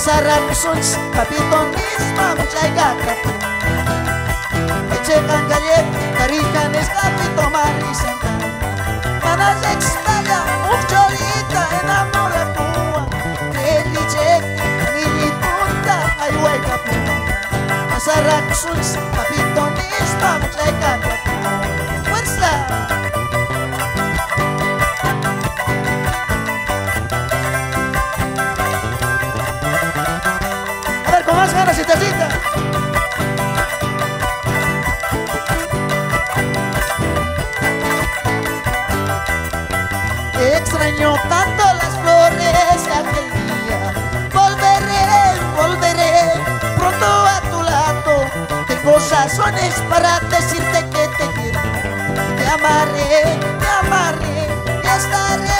Nasaran Suns, Capitón misma Muchaygaca Echecan Gallet, Carican Escapito Marisenta Manas extalla, un chorita enamora Cuba Kelly Check, Mili Punta, Ayueca Nasaran Suns, Capitón misma kapu razones para decirte que te quiero. Te amaré, te amaré, estaré.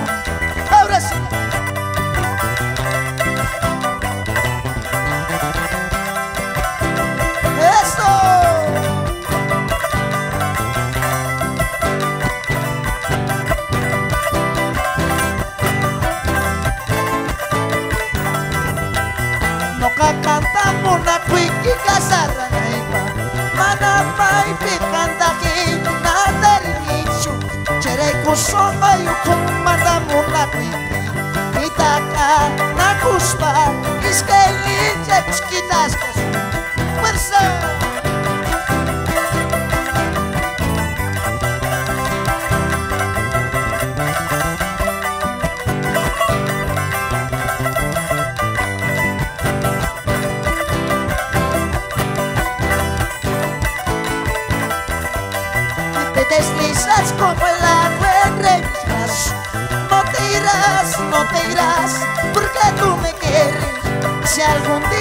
algún día.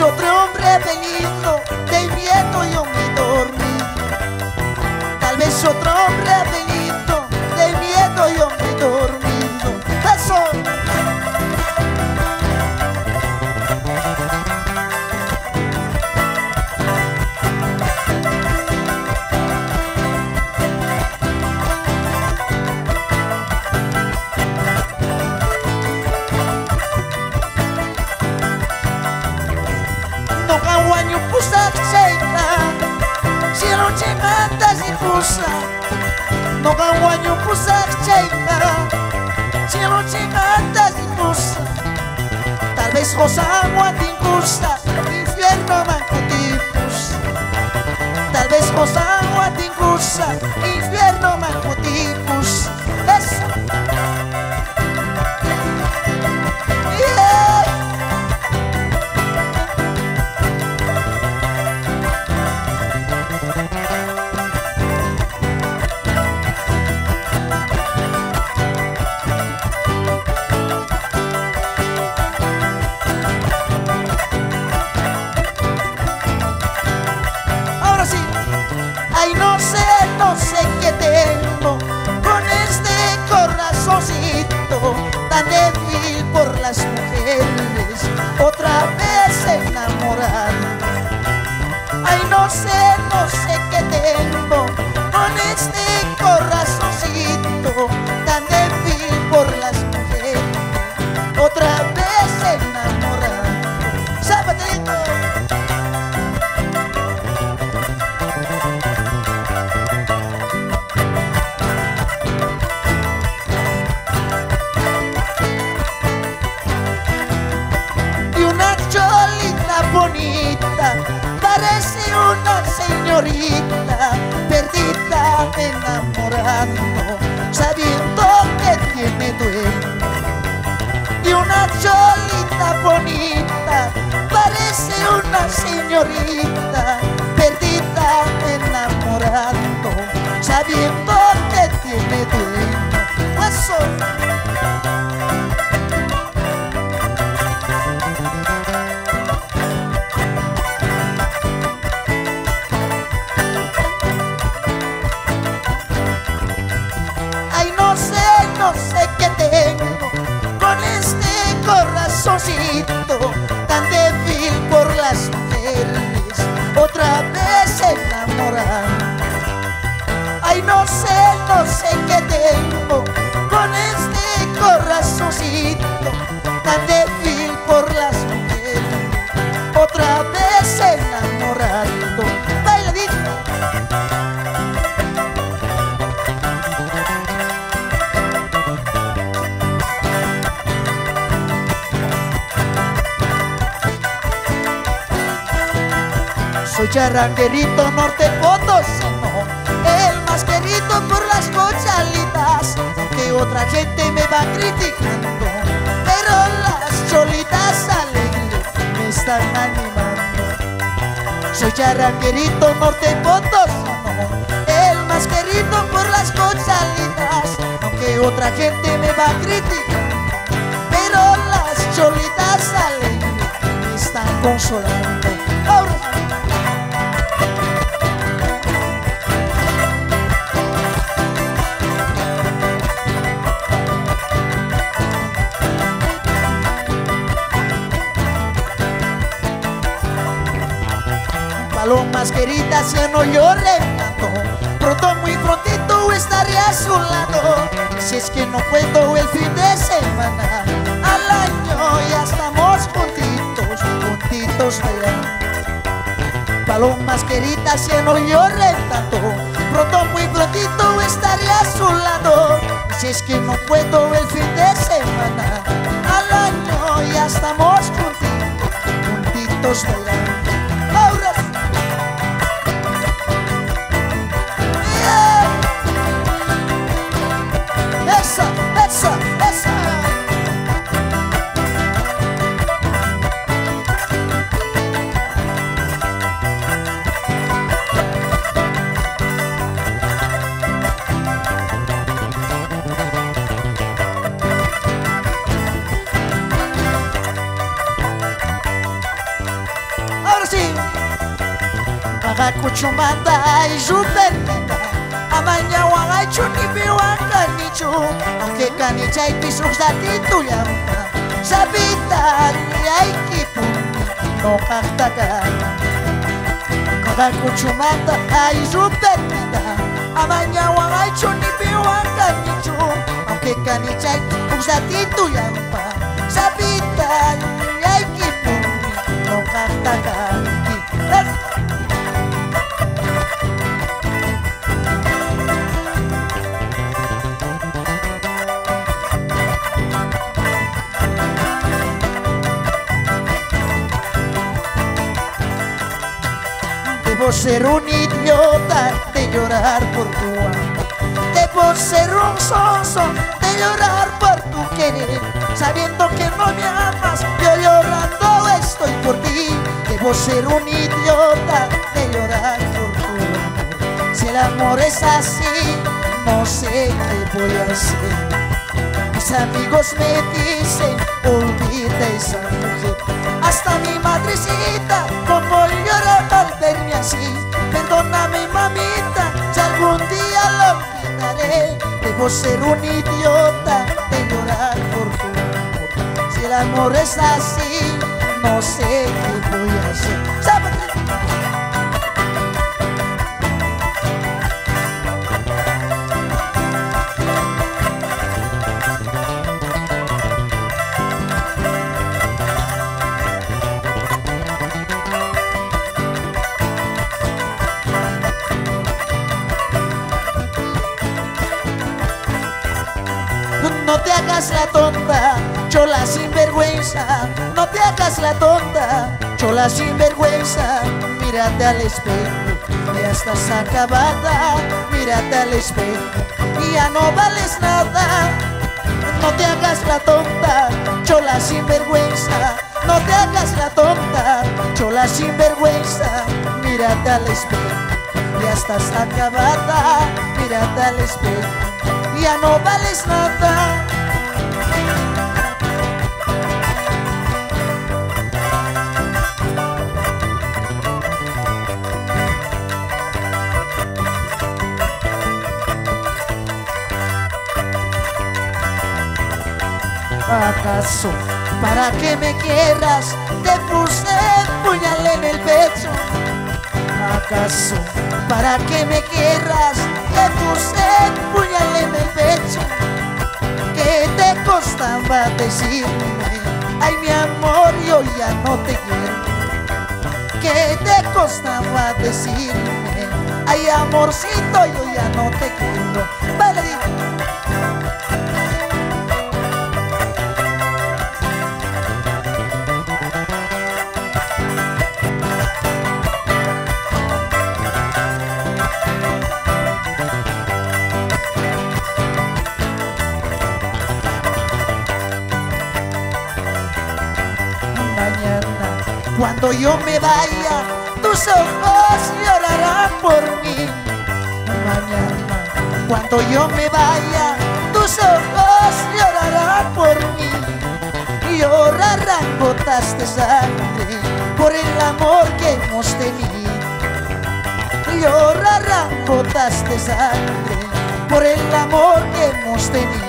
Otro hombre venido, de miedo yo me dormí, tal vez otro hombre ha chimanta si pusa No kawanyo pusak seita Silo chimanta si pusa Tal vez Josama tingusa Infierno mancutipus Tal vez Josama tingusa Infierno parece una señorita, perdida enamorando, sabiendo que tiene dueño. Y una cholita bonita, parece una señorita, perdida enamorando, sabiendo que tiene dueño. Eso. Soy charranguerito norte potosino, el más querido por las cochalitas, que otra gente me va criticando, pero las cholitas alegres me están animando. Soy charranguerito norte potosino, el más querido por las cochalitas, aunque otra gente me va criticando, pero las cholitas alegres me están consolando. Palomas queridas, ya no lloren tanto Pronto, muy prontito estaré a su lado. Si es que no puedo el fin de semana Al año ya estamos juntitos, juntitos bailando palomas queridas ya no lloren tanto Pronto muy prontito estaré a su lado. Si es que no puedo el fin de semana Al año ya estamos juntitos, juntitos bailando kuchomanda izhuperpeka amanya wangachunipiwanka nichu sabita nichaypis kipu no yaykipu noqaqtaka koda kuchumanta izhuperpeka amanya wangachunipiwanka nichu aunque nichaypis uksatitullampa sapitan yaykipu noqaqtaka Debo ser un idiota de llorar por tu amor. Debo ser un sonso de llorar por tu querer. Sabiendo que no me amas, yo llorando estoy por ti. Debo ser un idiota de llorar por tu amor. Si el amor es así, no sé qué voy a hacer. Mis amigos me dicen, olvida esa mujer. Hasta mi madrecita, verme así. Perdóname mamita, si algún día lo olvidaré. Debo ser un idiota de llorar por tu Si el amor es así, no sé qué voy a hacer la tonta, chola sinvergüenza, no te hagas la tonta, chola sinvergüenza, mírate al espejo, ya estás acabada, mírate al espejo, y ya no vales nada, no te hagas la tonta, chola sinvergüenza, no te hagas la tonta, chola sinvergüenza, mírate al espejo, ya estás acabada, mírate al espejo, ya no vales nada. ¿Acaso para que me quieras te puse puñal en el pecho? ¿Acaso para que me quieras te puse puñal en el pecho? ¿Qué te costaba decirme? Ay mi amor yo ya no te quiero ¿Qué te costaba decirme? Ay amorcito yo ya no te quiero Cuando yo me vaya, tus ojos llorarán por mí. Mañana, cuando yo me vaya, tus ojos llorarán por mí. Llorarán gotas de sangre por el amor que hemos tenido. Llorarán gotas de sangre por el amor que hemos tenido.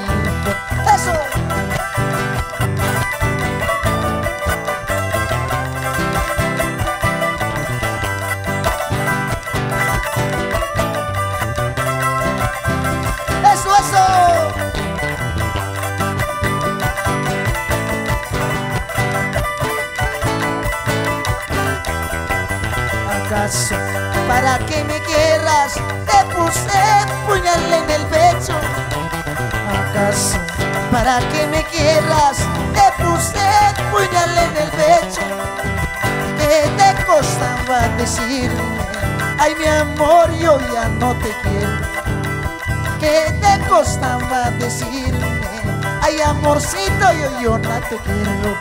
Que me quieras te puse puñal en el pecho? ¿Qué te costaba decirme? Ay mi amor yo ya no te quiero ¿Qué te costaba decirme? Ay amorcito yo, yo no te quiero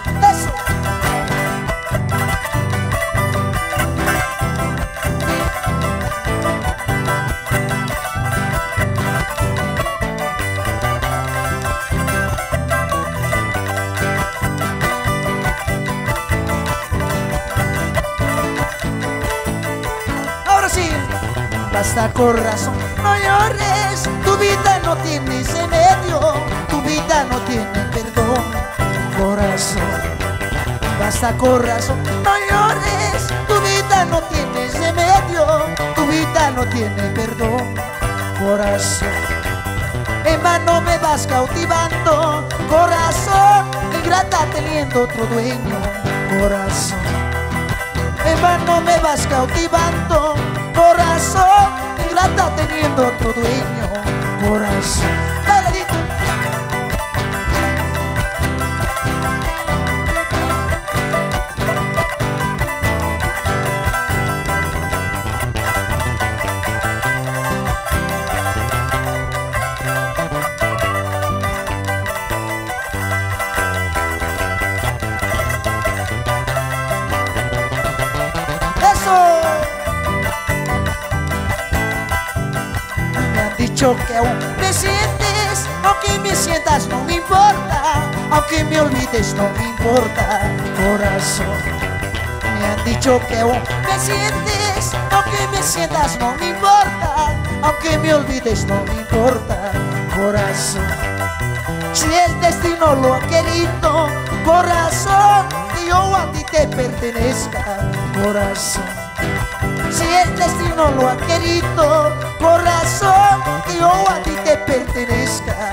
basta corazón, no llores, tu vida no tiene medio, tu vida no tiene perdón, corazón. Basta corazón, no llores, tu vida no tiene remedio, tu vida no tiene perdón, corazón. En vano me vas cautivando, corazón, ingrata teniendo otro dueño, corazón. En vano me vas cautivando, corazón ingrata teniendo otro dueño corazón me sientas no me importa, aunque me olvides no me importa, corazón. Me han dicho que aún me sientes, aunque me sientas no me importa, aunque me olvides no me importa, corazón. Si el destino lo ha querido, corazón, que yo a ti te pertenezca, corazón si el destino lo ha querido, corazón, que yo a ti te pertenezca,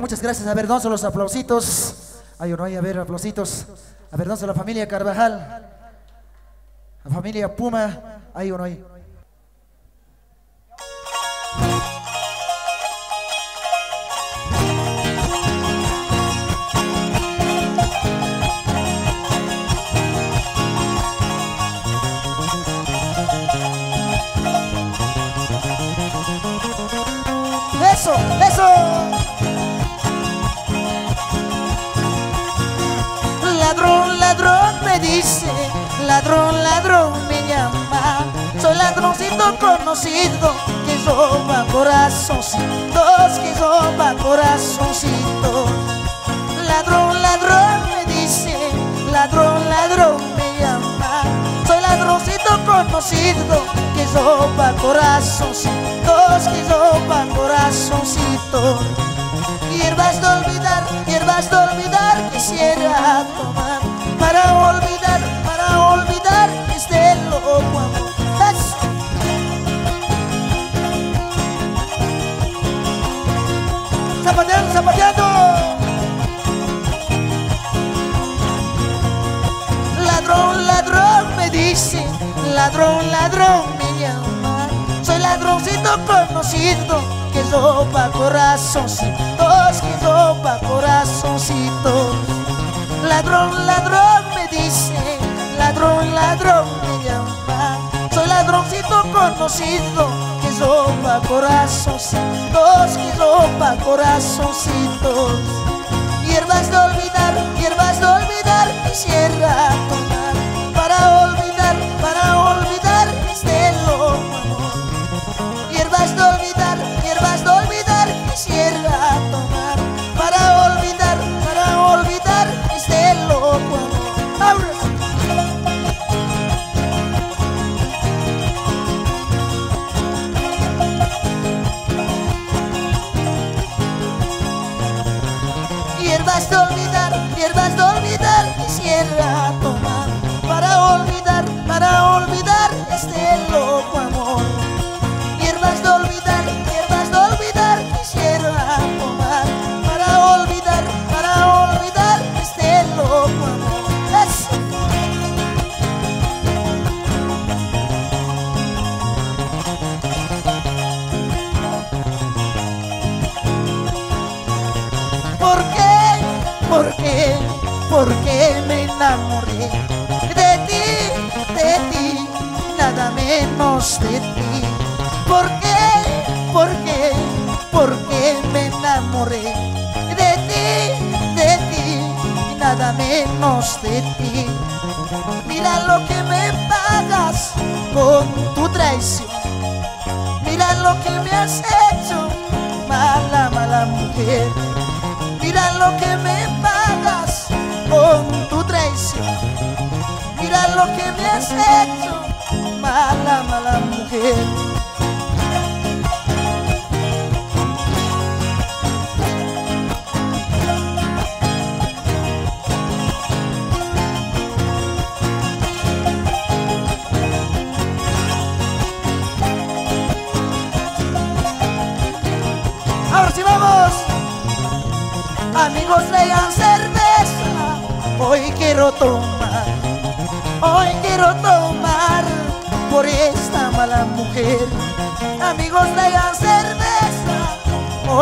muchas gracias. A ver, ¿dónde son los aplausitos? Hay uno ahí, a ver, aplausitos. A ver, ¿dónde son la familia Carvajal? La familia Puma. Hay uno ahí. Ladrón, ladrón me llama. Soy ladroncito conocido que roba corazoncitos, que roba corazoncitos. Ladrón, ladrón me dice, ladrón, ladrón me llama. Soy ladroncito conocido que roba corazoncitos, que roba corazoncitos. Hierbas de olvidar, hierbas de olvidar quisiera tomar Para olvidar, Zapateando, zapateando Ladrón, ladrón me dice Ladrón, ladrón me llama Soy ladroncito conocido que ropa corazoncitos, que ropa corazoncitos. Ladrón, ladrón me dice, ladrón, ladrón me llama. Soy ladroncito conocido, ropa corazoncitos, que ropa corazoncitos. Hierbas de olvidar, hierbas de olvidar, quisiera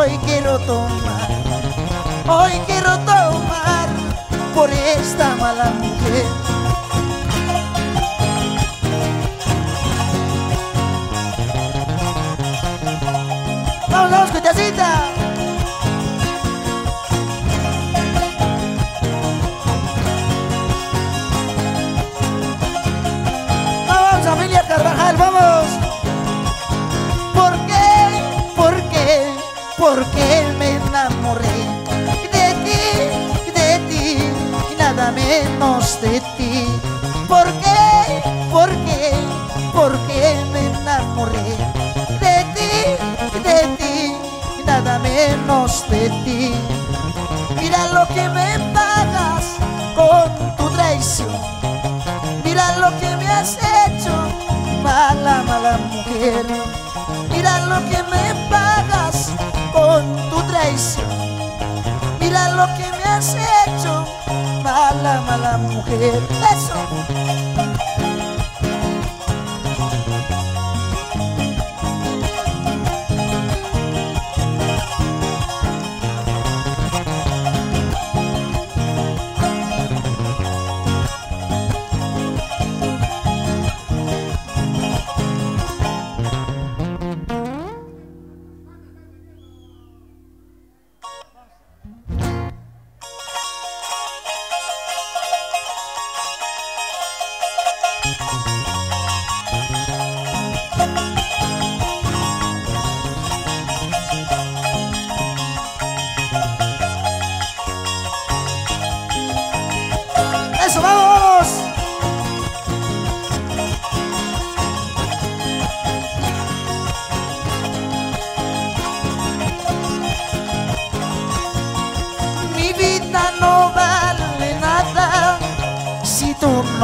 hoy quiero tomar, hoy quiero tomar por esta mala mujer. Vamos, cuitacita. Menos de ti? ¿Por qué? ¿Por qué? ¿Por qué me enamoré de ti, de ti nada menos de ti? Mira lo que me pagas con tu traición. Mira lo que me has hecho mala, mala mujer. Mira lo que me pagas con tu traición. Mira lo que me has hecho, mala, mala mujer. Eso.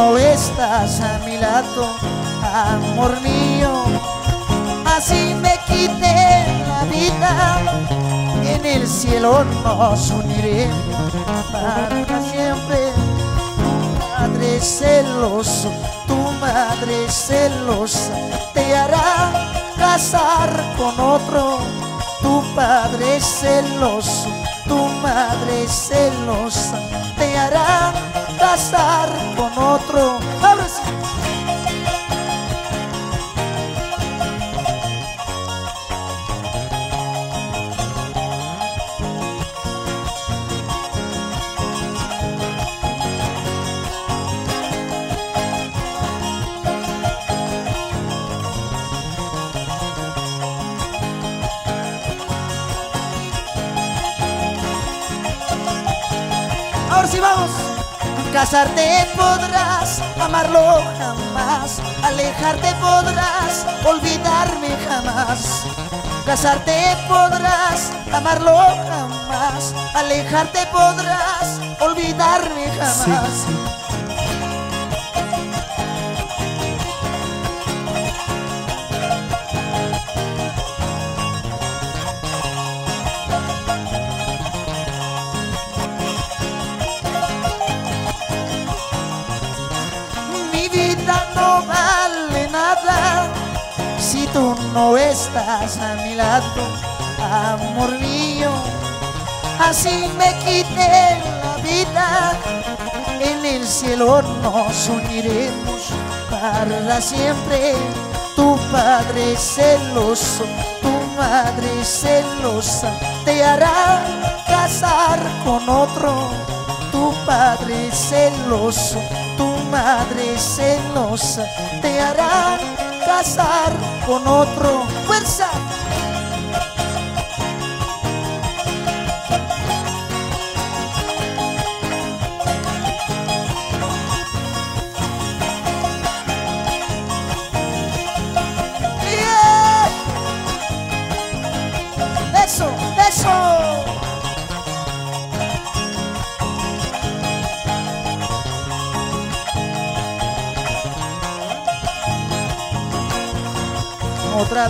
No estás a mi lado, amor mío. Así me quité la vida, en el cielo nos uniremos para siempre. Tu madre celoso, tu madre celosa, te hará casar con otro. Tu padre celoso, tu madre celosa, te hará con otro. Casarte podrás, amarlo jamás, alejarte podrás, olvidarme jamás. Casarte podrás, amarlo jamás, alejarte podrás, olvidarme jamás. No estás a mi lado, amor mío. Así me quité la vida. En el cielo nos uniremos para siempre. Tu padre celoso, tu madre celosa, te hará casar con otro. Tu padre celoso, tu madre celosa, te hará casar con otro. Fuerza.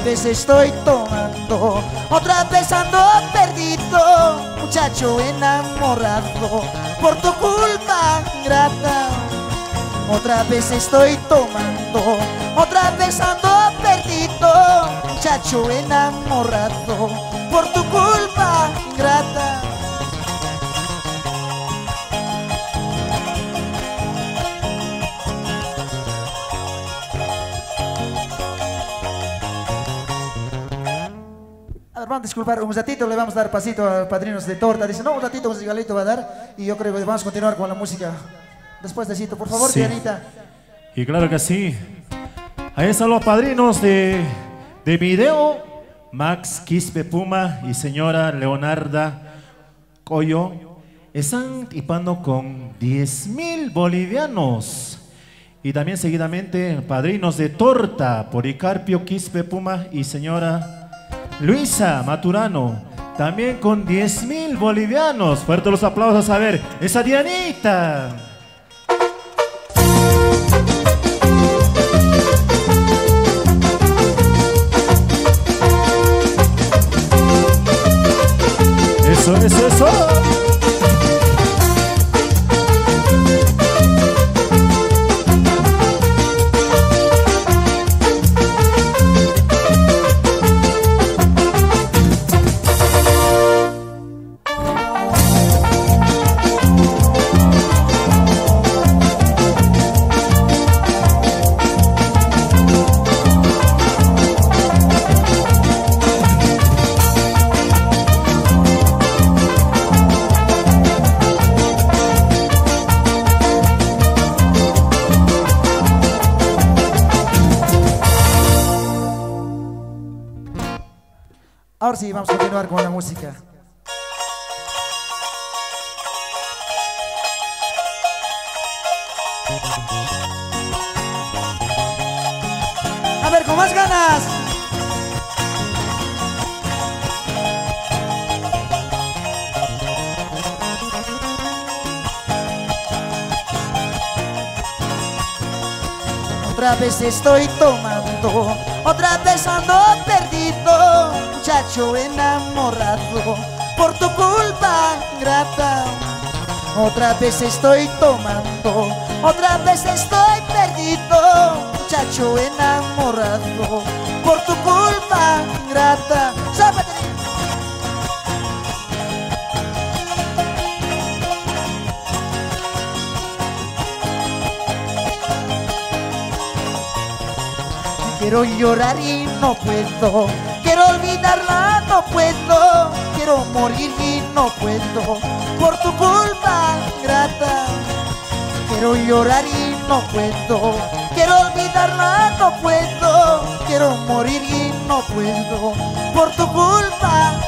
Vez estoy tomando, otra vez ando perdido, muchacho enamorado, por tu culpa ingrata. Otra vez estoy tomando, otra vez ando perdido, muchacho enamorado, Disculpar un ratito, le vamos a dar pasito a padrinos de torta. Dice, no, un ratito un cigalito va a dar y yo creo que vamos a continuar con la música. Después de cito, por favor, Sí. Dianita. Y claro que sí. Ahí están los padrinos de, de video. Max Quispe Puma y señora Leonarda Coyo están tipando con 10 mil bolivianos. Y también seguidamente padrinos de torta, Policarpio Quispe Puma y señora Luisa Maturano, también con 10 mil bolivianos. Fuertes los aplausos a ver, esa Dianita. Eso, eso, eso. Vamos a continuar con la música. A ver, con más ganas. Otra vez estoy tomando, otra vez ando muchacho enamorado, por tu culpa ingrata. Otra vez estoy tomando, otra vez estoy perdido, muchacho enamorado, por tu culpa ingrata. Quiero llorar y no puedo, puedo, quiero morir y no puedo, por tu culpa ingrata. Quiero llorar y no puedo, quiero olvidarla, no puedo, quiero morir y no puedo, por tu culpa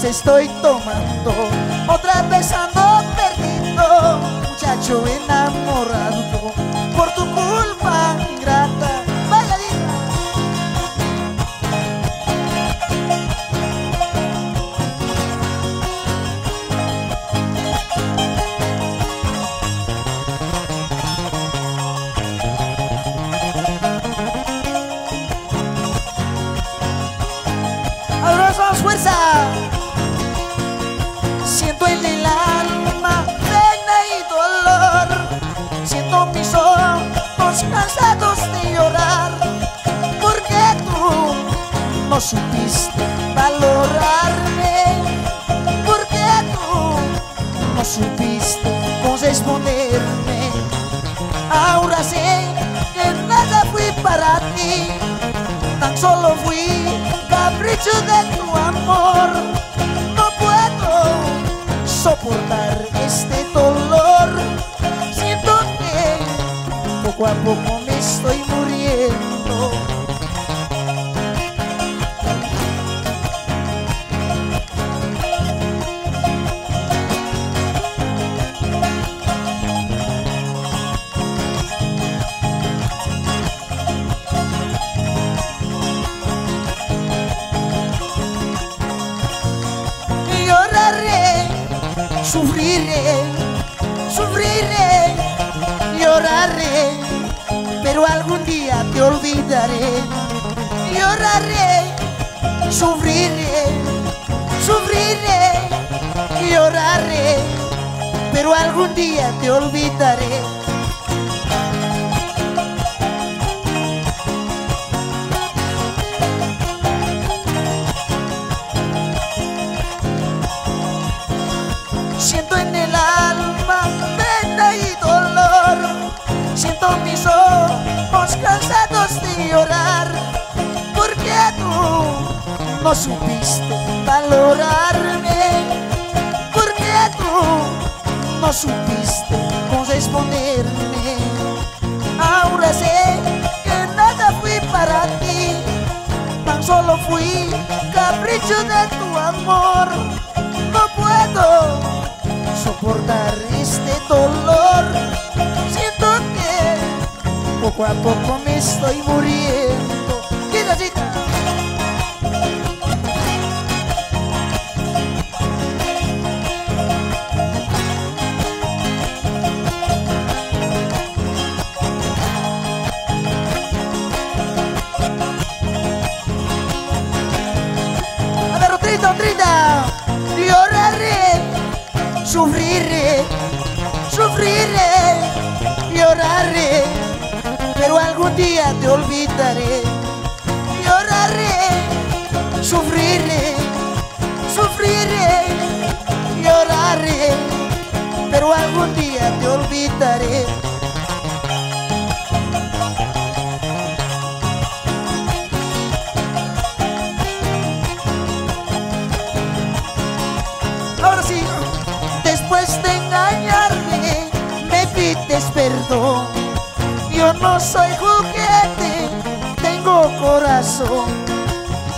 Otra vez estoy tomando, supiste corresponderme. Ahora sé que nada fui para ti tan solo fui capricho de tu amor. No puedo soportar este dolor. Siento que poco a poco me estoy muriendo. Pero algún día te olvidaré. Lloraré, sufriré, sufriré, lloraré, pero algún día te olvidaré. Porque tú no supiste valorarme. Porque tú no supiste corresponderme. Ahora sé que nada fui para ti. Tan solo fui capricho de tu amor. No puedo soportar este dolor. A poco me estoy muriendo. Quédate. A ver, Trita, Trita, lloraré, sufriré, sufriré, lloraré, algún día te olvidaré. Lloraré, sufriré, sufriré, lloraré, pero algún día te olvidaré. Ahora sí, después de engañarme, me pides perdón. No soy juguete, tengo corazón.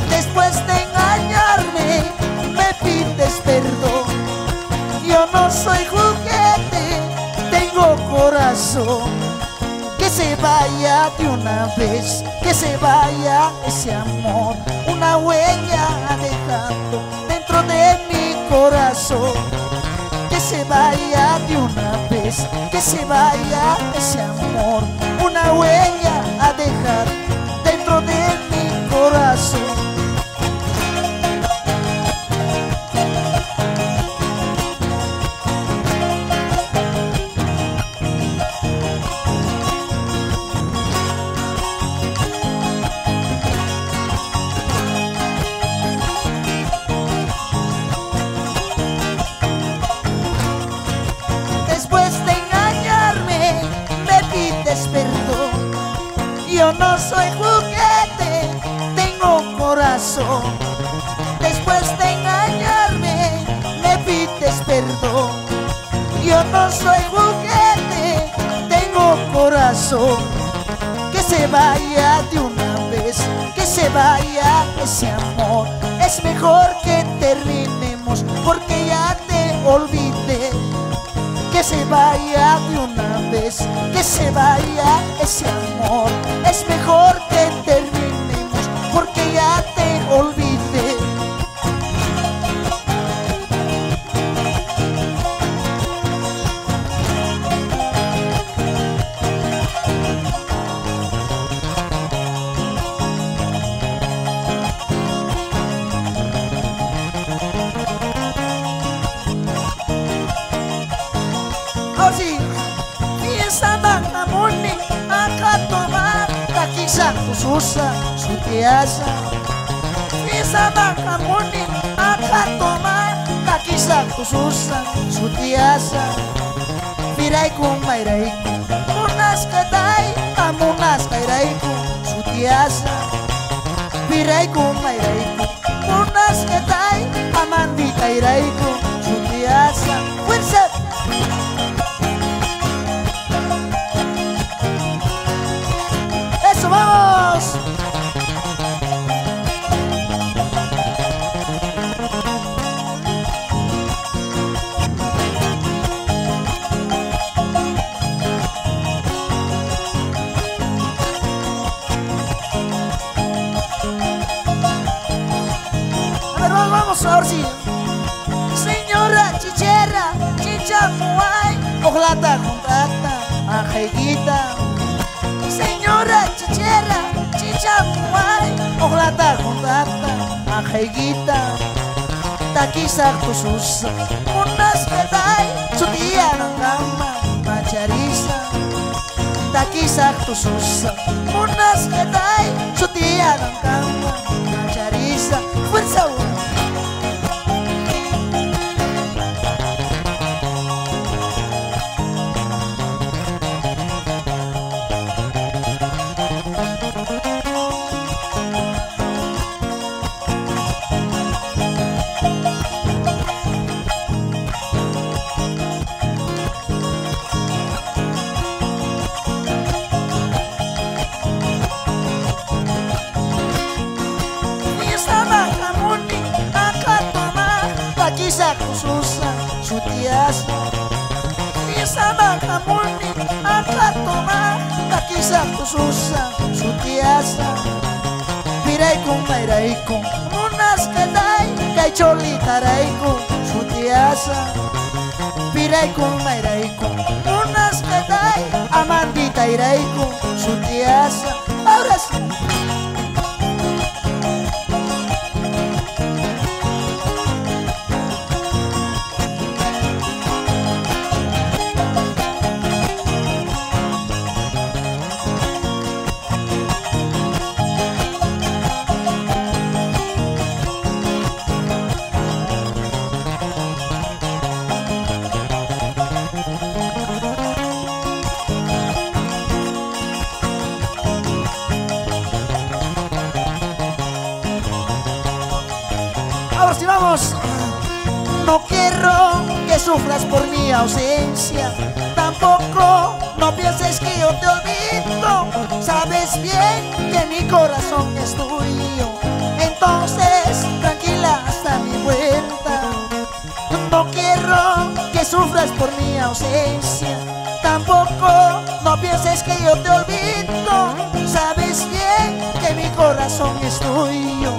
Después de engañarme, me pides perdón. Yo no soy juguete, tengo corazón. Que se vaya de una vez, que se vaya ese amor, una huella dejando dentro de mi corazón. Que se vaya de una vez, que se vaya ese amor, huella a dejar dentro de mi corazón. Que se vaya de una vez, que se vaya ese amor. Es mejor que terminemos porque ya te olvidé. Que se vaya de una vez, que se vaya ese amor. Es mejor que terminemos Xuxa, Xutiaça Fisa da Camune, Aka Tomar Kakisa, Xuxa, Xutiaça com, Mairaiku Munas Kadai, Amunas Kairaiku Xutiaça Viraiku, Mairaiku Munas Kadai, Amandi Kairaiku muay, ojalá contacta, angelita. Señora chichera, chicha muay, ojalá contacta, angelita. Takisa kususa, unas kadai, su tía no gama, machariza. Takisa kususa, unas kadai, su tía no gama, Kususa sutiasa Piraiku mairaiku Munas kadai Kai choli taraiku sutiasa Piraiku mairaiku Munas kadai Amandi tairaiku sutiasa Ahora ausencia. Tampoco no pienses que yo te olvido. Sabes bien que mi corazón es tuyo. Entonces, tranquila hasta mi vuelta. No quiero que sufras por mi ausencia. Tampoco no pienses que yo te olvido. Sabes bien que mi corazón es tuyo.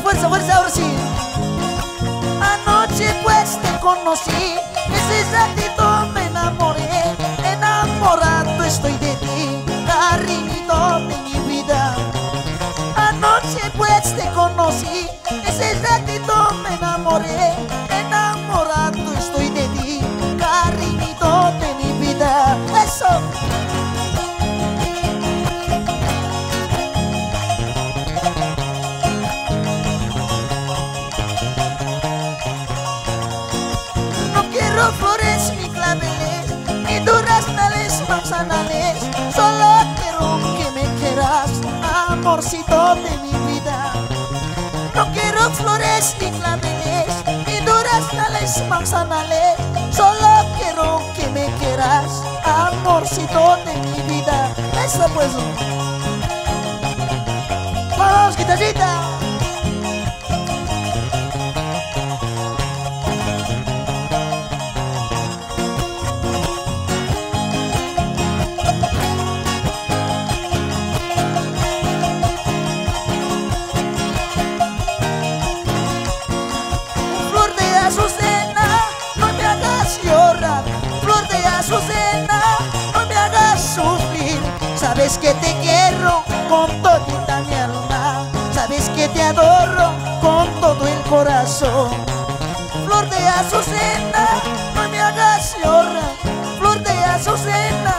Fuerza, fuerza, ahora sí. Anoche pues te conocí, ese ratito me enamoré, enamorado estoy de ti, cariñito de mi vida. Anoche pues te conocí, ese ratito me enamoré, de mi vida. No quiero flores ni claveles, ni duraznales, manzanales. Solo quiero que me quieras, amorcito de mi vida. Eso pues. Vamos, guitarrita. Flor de azucena, no me hagas llorar. Flor de azucena,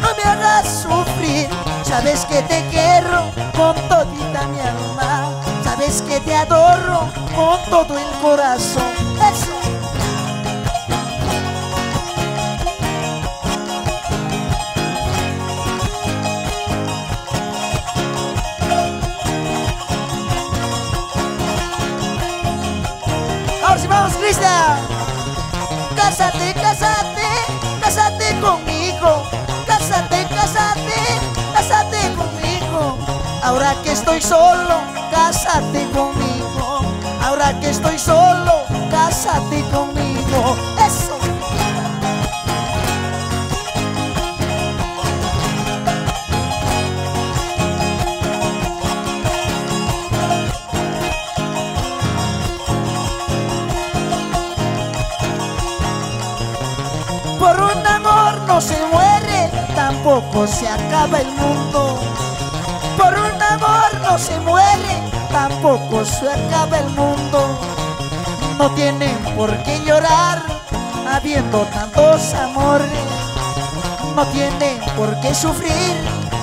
no me hagas sufrir. Sabes que te quiero con todita mi alma. Sabes que te adoro con todo el corazón. Sí vamos, Cristian. Cásate, cásate, cásate conmigo. Cásate, cásate, cásate conmigo. Ahora que estoy solo, cásate conmigo. Ahora que estoy solo, cásate conmigo. Tampoco se acaba el mundo. Por un amor no se muere, tampoco se acaba el mundo. No tienen por qué llorar, habiendo tantos amores. No tienen por qué sufrir,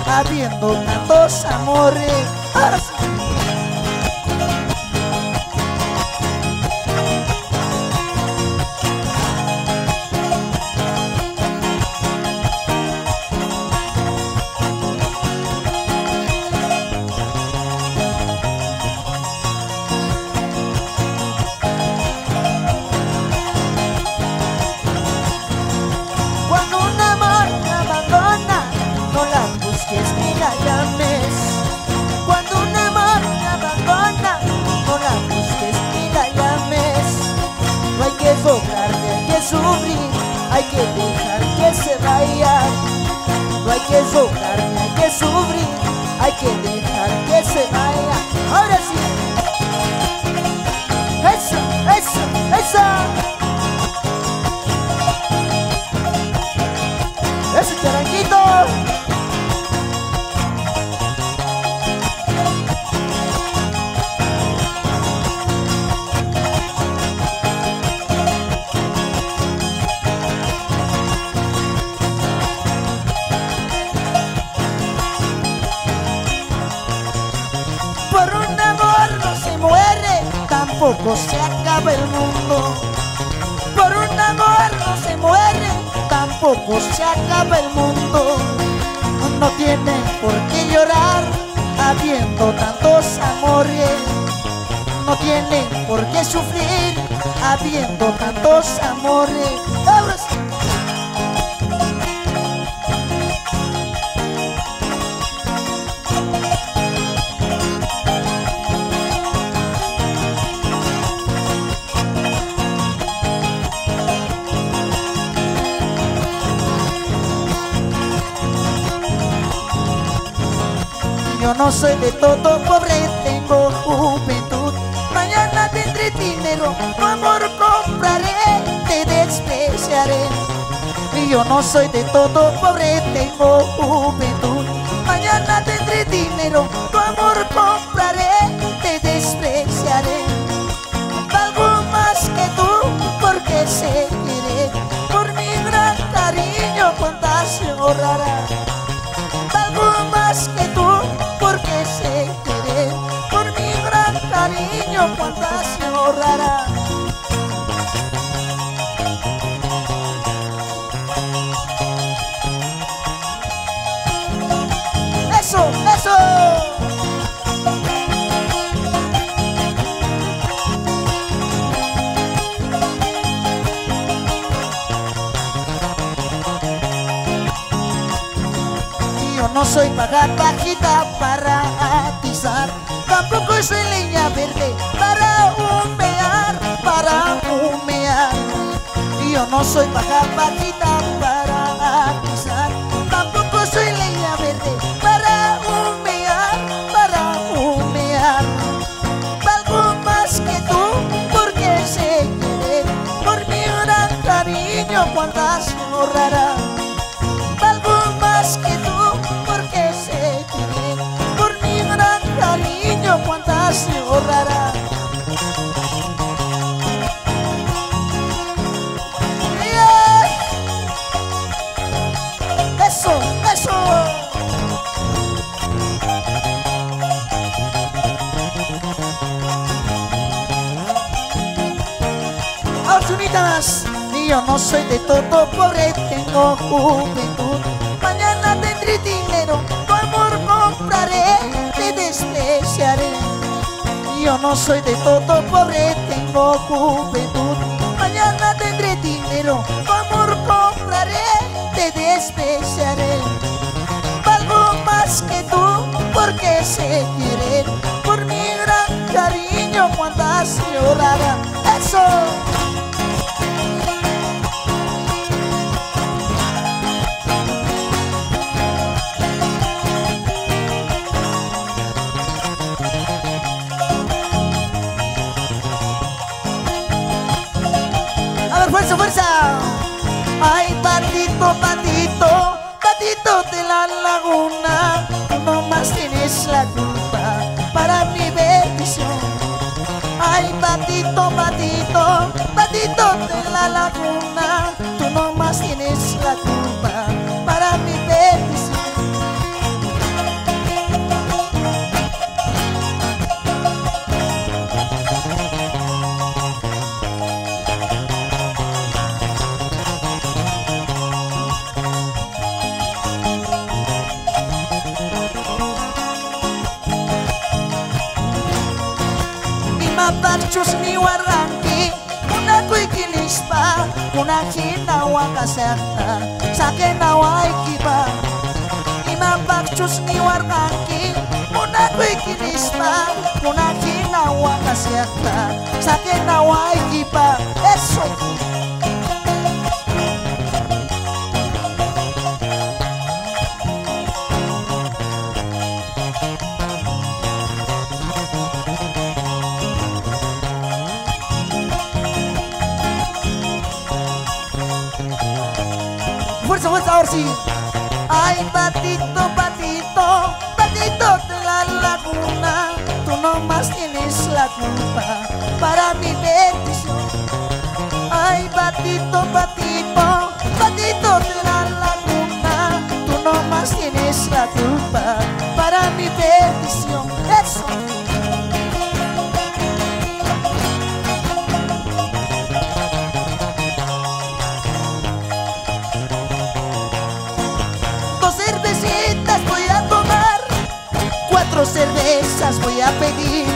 habiendo tantos amores. Tampoco se acaba el mundo. Por un amor no se muere, tampoco se acaba el mundo. No tiene por qué llorar habiendo tantos amores. No tiene por qué sufrir habiendo tantos amores. No soy de todo pobre, tengo juventud. Mañana tendré dinero, tu amor compraré, te despreciaré. Yo no soy de todo pobre, tengo juventud. Mañana tendré dinero, tu amor compraré, te despreciaré. Valgo más que tú, porque sé querer. Por mi gran cariño, cuántas llorará. Valgo más que tú, porque sé querer. Por mi gran cariño, cuántas llorará. Eso, soy pagar bajita para atizar, tampoco soy leña verde para humear, para humear. Yo no soy pagar bajita para no soy de todo pobre, tengo juventud. Mañana tendré dinero, tu amor compraré, te despreciaré. Yo no soy de todo pobre, tengo juventud. Mañana tendré dinero, tu amor compraré, te despreciaré. Valgo más que tú, porque sé querer. Por mi gran cariño, cuántas llorará. Eso. muchos ni warrangi Una ko'y kinis pa Una kinawa kaserta Sa kinawa ikiba Imapakchus ni warrangi Una ko'y pa Una kinawa kaserta Sa kinawa ikiba Eso! Eso! Ay, patito, patito, patito de la laguna, tú nomás tienes la culpa para mi bendición. Ay, patito, patito, patito de la laguna, tú nomás tienes la culpa para mi bendición. Cervezas voy a pedir,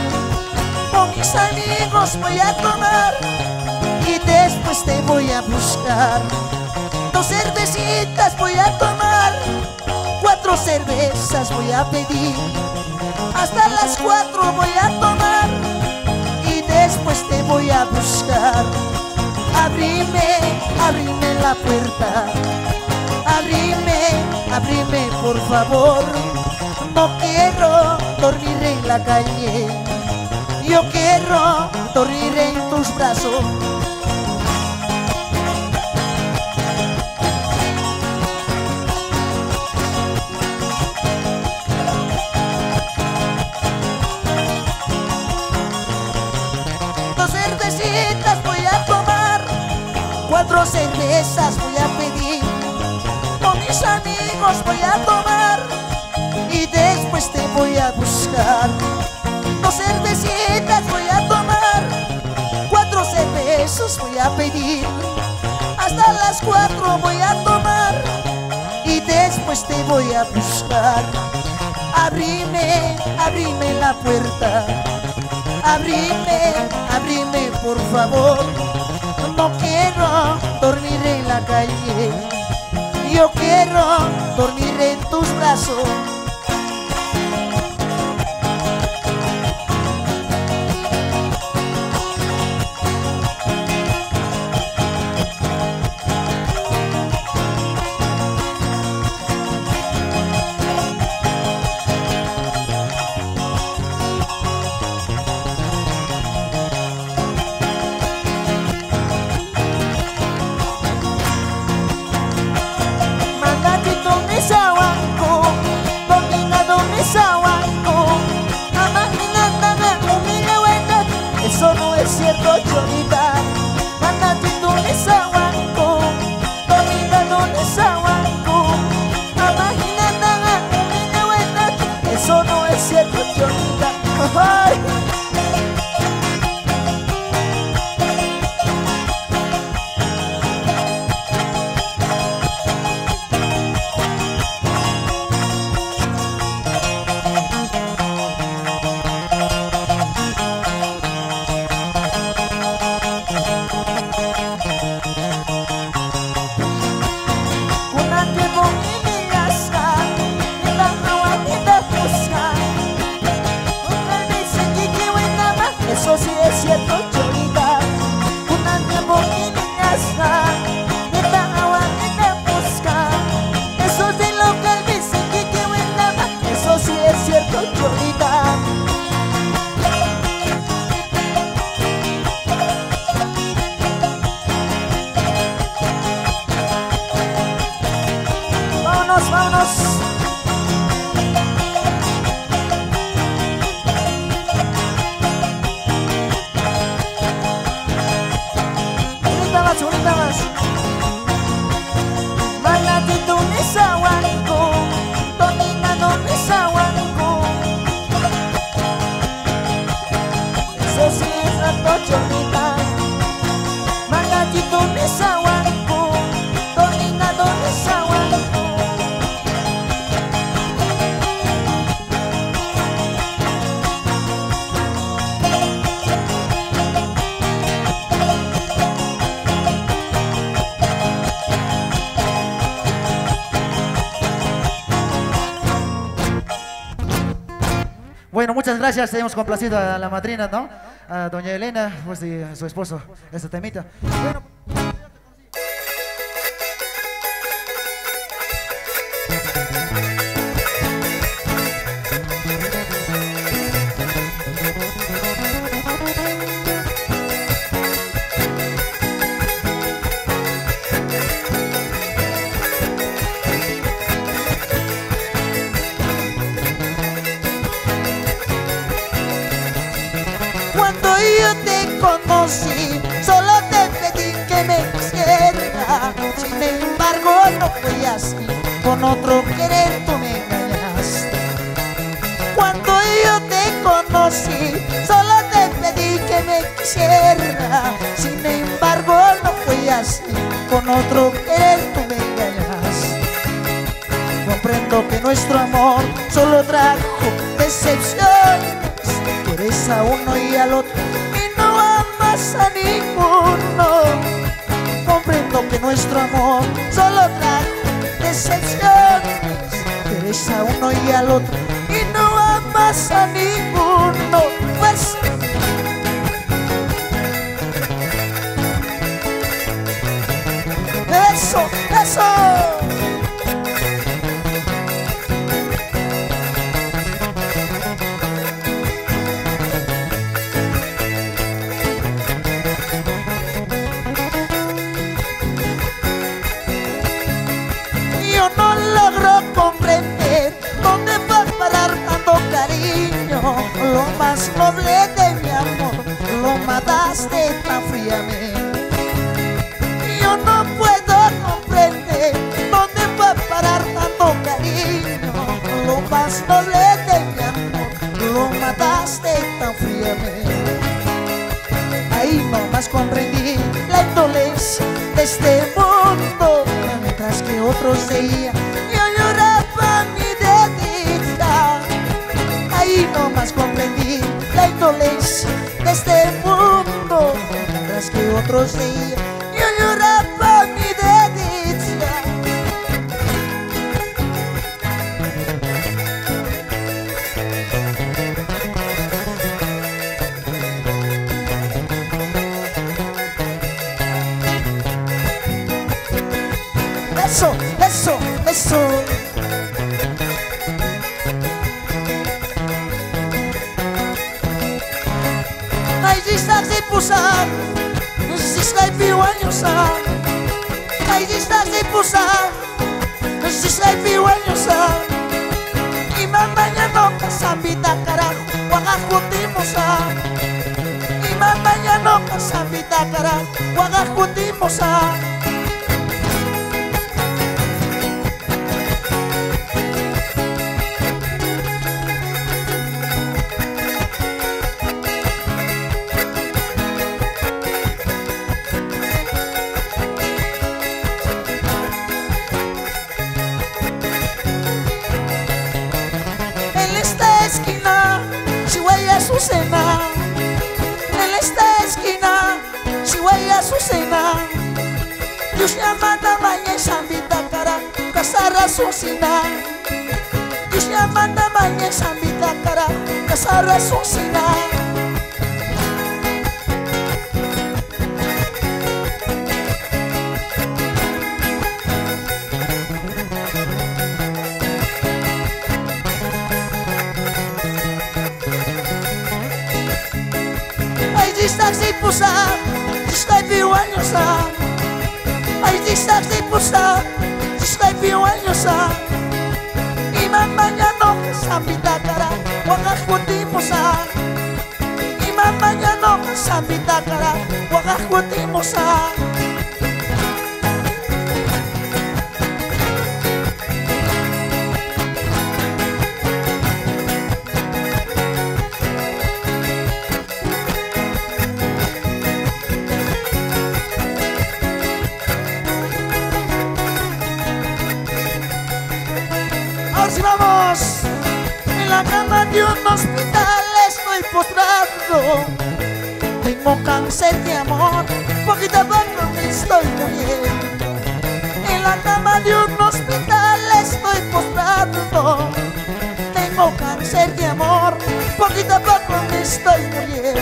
con mis amigos voy a tomar y después te voy a buscar. Dos cervecitas voy a tomar, cuatro cervezas voy a pedir, hasta las cuatro voy a tomar y después te voy a buscar. Abrime, abrime la puerta, abrime, abrime por favor. No quiero dormir en la calle, yo quiero dormir en tus brazos. Dos cervecitas voy a tomar, cuatro cervezas voy a pedir, con mis amigos voy a tomar después te voy a buscar. Dos cervecitas voy a tomar, cuatro cervezas voy a pedir, hasta las cuatro voy a tomar y después te voy a buscar. Abrime, abrime la puerta. Abrime, abrime por favor. No quiero dormir en la calle. Yo quiero dormir en tus brazos. Muchas gracias. Hemos complacido a la madrina, ¿no? A doña Elena, pues y a su esposo, esta temita. Cuando yo te conocí, solo te pedí que me quisiera. Sin embargo, no fue así. Con otro querer tú me engañaste. Comprendo que nuestro amor solo trajo decepciones. Quieres a uno y al otro y no amas a ninguno. Comprendo que nuestro amor solo trajo decepciones. Quieres a uno y al otro amas a ninguno. Pues eso, eso. Mataste tan fríamente. Yo no puedo comprender dónde va a parar tanto cariño. Lo más noble de mi amor lo mataste tan fríamente. Ahí nomás comprendí la indolencia de este mundo Mientras que otros seguían yo lloraba mi dedita Ahí nomás comprendí la indolencia de este mundo Mientras que otros seguían yo lloraba mi dedita Eso, eso, eso Ζήσтай πιουένιωσα Αϊ ζήσтай ζήπουσα Ζήσтай πιουένιωσα Είμαι μανιανόκα σαν πίτα καράχου Αγάχου τίμωσα. Είμαι μανιανόκα σαν πίτα καράχου Αγάχου τίμωσα. ressuscitar. Kishamanda banyesha mitakara, kasa ressuscitar. distaxi pusa, stoi piłaniusa, a distaxi pusa, Slepił aniosa Imam mañanok sa bitakara Wakas kuti mo sa Imam mañanok sa bitakara Wakas kuti mo sa Tengo cáncer de amor, poquito a poco me estoy muriendo. En la cama de un hospital estoy postrado. Tengo cáncer de amor, poquito a poco me estoy muriendo.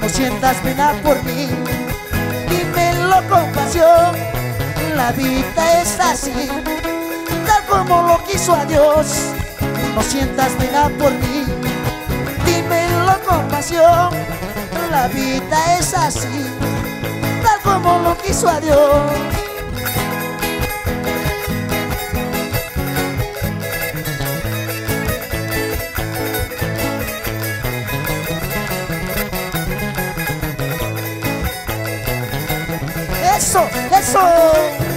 No sientas pena por mí, dímelo con pasión. La vida es así tal como lo quiso a Dios. No sientas pena por mí, La vida es así, tal como lo quiso a Dios. Eso, eso.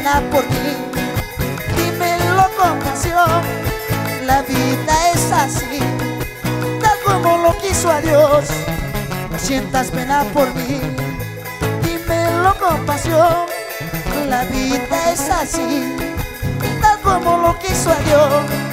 Pena por mí, dímelo con pasión. La vida es así, tal como lo quiso Dios. No sientas pena por mí, dímelo con pasión. La vida es así, tal como lo quiso Dios.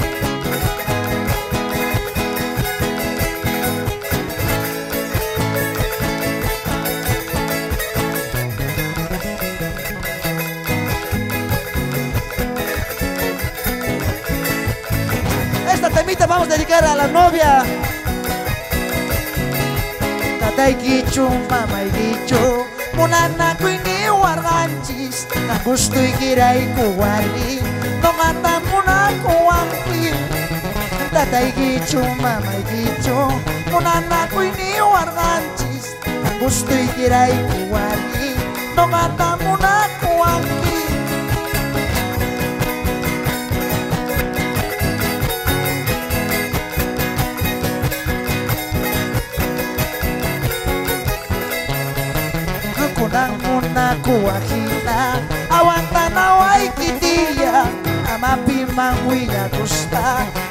Temita vamos a dedicar a la novia. Tatay gichu, mamay gichu, munana ko ini warganchis, na gusto'y kiray ko wali, nung ata muna ko wangki. Tatay gichu, mamay gichu, munana ko ini warganchis, na gusto'y kiray ko wali, nung ata muna nakuwa hina awantanawaikitiya amapiman willakusta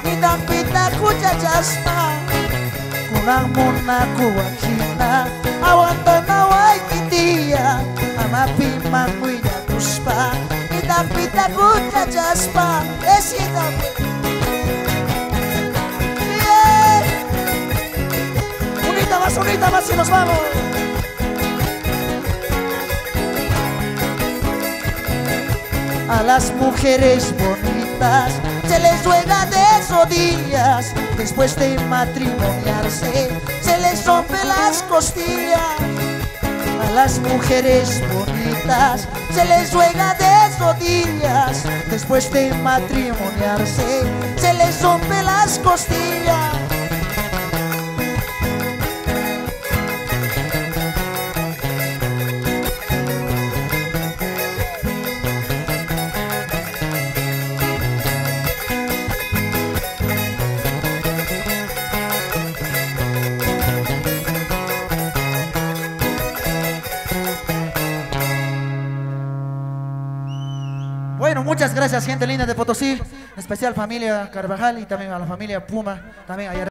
ninanpita kuchachaspa kunanmun nakuwa hina awantanawaikitiya amapiman willakuspa ninanpita kuchachaspa esinape yeah. Unita más, unita más y nos vamos. A las mujeres bonitas se les ruega de rodillas después de matrimoniarse, se les rompe las costillas. A las mujeres bonitas se les ruega de rodillas después de matrimoniarse, se les rompe las costillas. Gracias, gente linda de Potosí, en especial familia Carvajal y también a la familia Puma, también allá.